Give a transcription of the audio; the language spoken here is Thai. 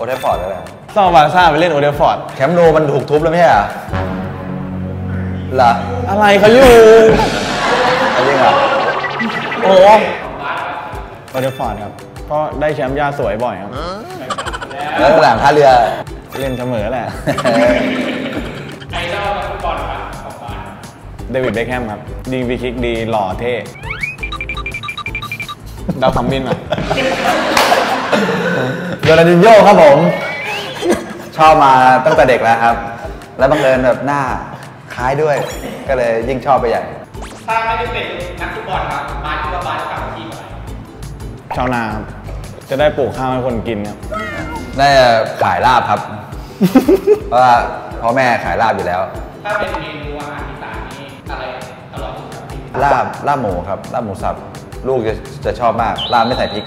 โอเทฟฟอร์ดอะไรซอบบาร์ซ่าไปเล่นโอเดลฟอร์ดแคมป์นูมันถูกทุบแล้วไม่ใช่เหรอเหรออะไรเขาอยู่เอาจริงเหรอโอ้โหโอเดลฟอร์ดครับก็ได้แชมป์ยาสวยบ่อยครับแล้วหลังท่าเรือเล่นเสมอแหละเดวิดเบคแฮมครับยิงฟรีคิกดีหล่อเท่ดาวคัมบินอะ โรนัลดินโยครับผม ชอบมาตั้งแต่เด็กแล้วครับ แล้วบังเอิญแบบหน้าคล้ายด้วย ก็เลยยิ่งชอบไปใหญ่ ถ้าไม่ได้เป็นนักฟุตบอลครับบาสคิดว่าบาสจะกลับมาทีมอะไรชาวนาครับจะได้ปลูกข้าวให้คนกินครับ น่าจะขายลาบครับ เพราะว่าพ่อแม่ขายลาบอยู่แล้ว ถ้าเป็นเมนูอาหารอีสานนี่อะไรอร่อยที่สุดครับลาบลาบหมูครับลาบหมูสับ ลูกจะจะชอบมากลาบไม่ใส่พริก